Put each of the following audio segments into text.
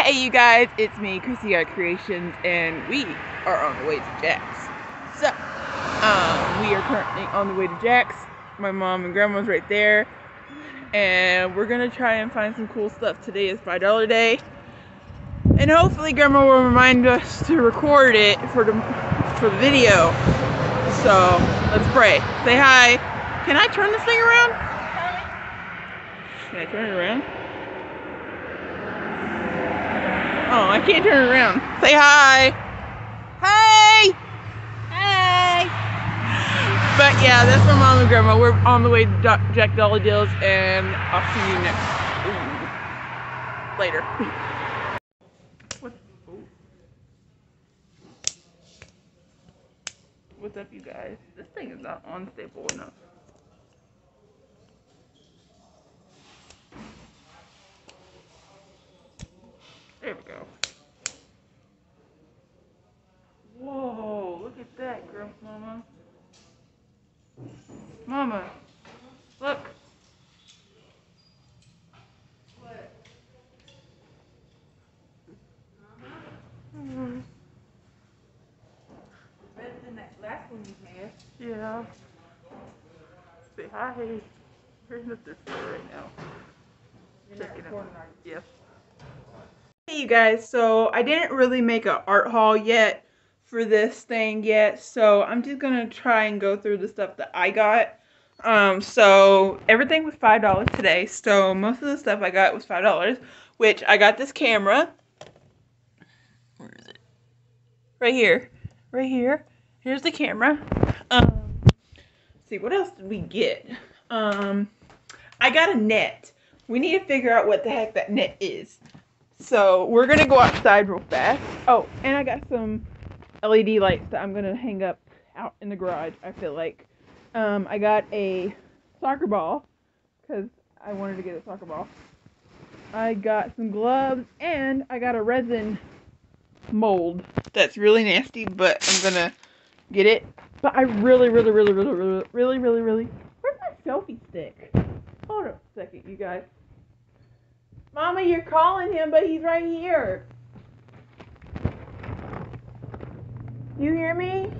Hey you guys, it's me, Chrissy Art Creations, and we are on the way to Jack's. So, um, we are currently on the way to Jack's. My mom and grandma's right there. And we're gonna try and find some cool stuff. Today is $5 day. And hopefully grandma will remind us to record it for the, for the video. So, let's pray. Say hi. Can I turn this thing around? Can I turn it around? Oh, I can't turn around. Say hi. Hey! Hey! But yeah, that's my mom and grandma. We're on the way to Jack Dollar Deals, and I'll see you next ooh, later. what? What's up, you guys? This thing is not unstable enough. There we go. Whoa, look at that, girl, mama. Mama, look. What? Mhm. Better than that last one you had. Yeah. Say hi. We're in the thrift store right now. You're Checking it out. Yes. Hey you guys, so I didn't really make an art haul yet for this thing yet, so I'm just gonna try and go through the stuff that I got. Um, so everything was five dollars today, so most of the stuff I got was five dollars, which I got this camera. Where is it? Right here. Right here. Here's the camera. Um see what else did we get? Um I got a net. We need to figure out what the heck that net is. So we're gonna go outside real fast. Oh, and I got some LED lights that I'm gonna hang up out in the garage. I feel like. Um, I got a soccer ball because I wanted to get a soccer ball. I got some gloves and I got a resin mold that's really nasty, but I'm gonna get it. But I really, really, really, really, really, really, really, really. Where's my selfie stick? Hold up a second, you guys. Mama, you're calling him, but he's right here. You hear me?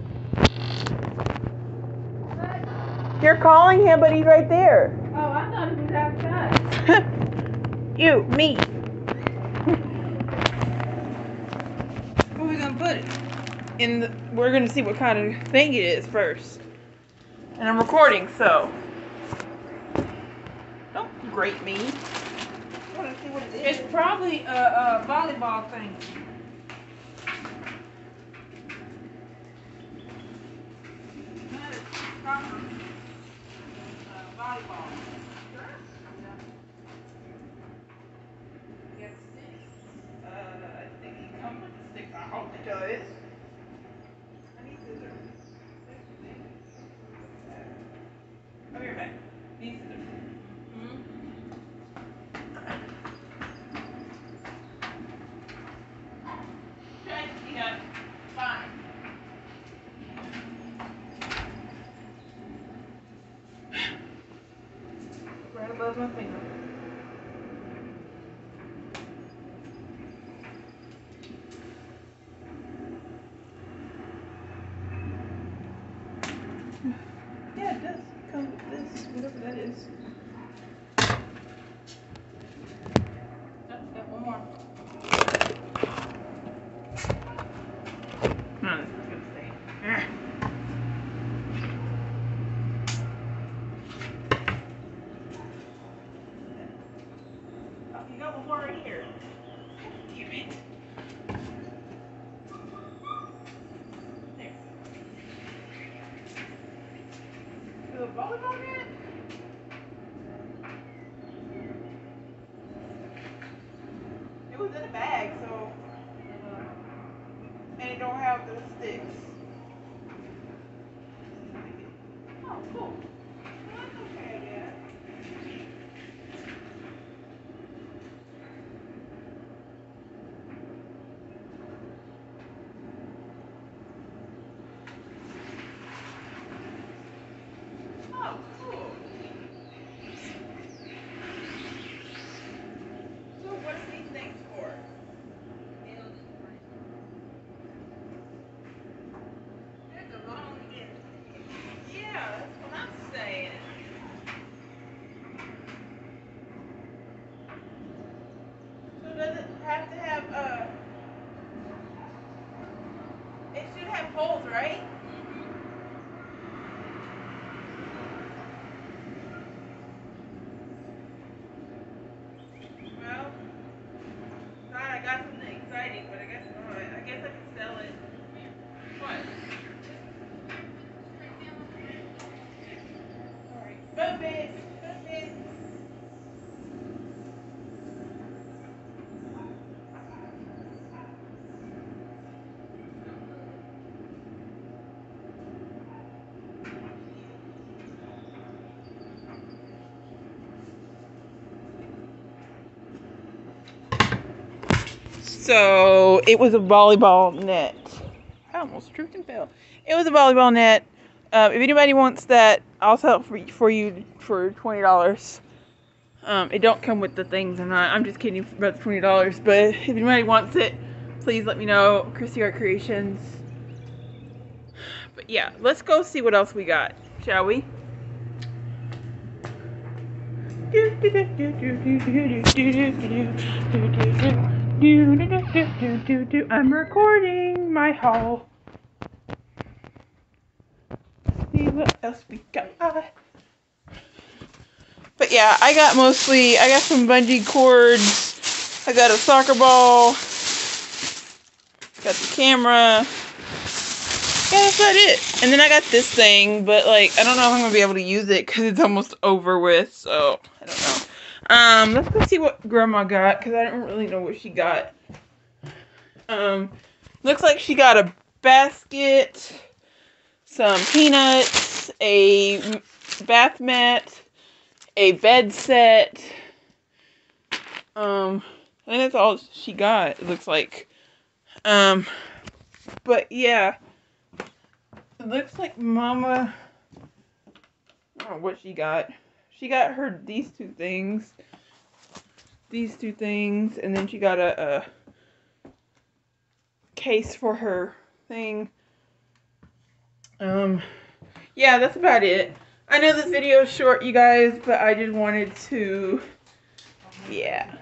You're calling him, but he's right there. Oh, I thought it was outside. you, me. Where we gonna put it? The, we're gonna see what kind of thing it is first. And I'm recording, so don't grate me. It's probably a, a volleyball thing. Uh, volleyball. Yes, it is. Uh, I think it comes with the stick. I hope it does. I need scissors. Come here. Fine. Right above my finger. Yeah, it does come this, whatever that is. Got- got one more. No, this is gonna stay. Ah. Oh, you got one more right here. Damn it. There. The It was in bag, so. Uh, and it don't have the sticks. Oh, cool. have holes, right? So it was a volleyball net. I almost tripped and fell. It was a volleyball net. Uh, if anybody wants that, I'll sell it for, for you for twenty dollars. Um, it don't come with the things. I'm not. I'm just kidding about the twenty dollars. But if anybody wants it, please let me know. Chrissy Art Creations. But yeah, let's go see what else we got, shall we? I'm recording my haul. See what else we got. But yeah, I got mostly, I got some bungee cords. I got a soccer ball. Got the camera. Yeah, that's about it. And then I got this thing, but like, I don't know if I'm gonna be able to use it because it's almost over with, so I don't know. Um, let's go see what Grandma got because I don't really know what she got. Um, looks like she got a basket, some peanuts, a bath mat, a bed set. Um, I think that's all she got. It looks like. Um, but yeah, it looks like Mama. I don't know what she got. She got her these two things. These two things, and then she got a, a case for her thing. Um, yeah, that's about it. I know this video is short, you guys, but I just wanted to, yeah.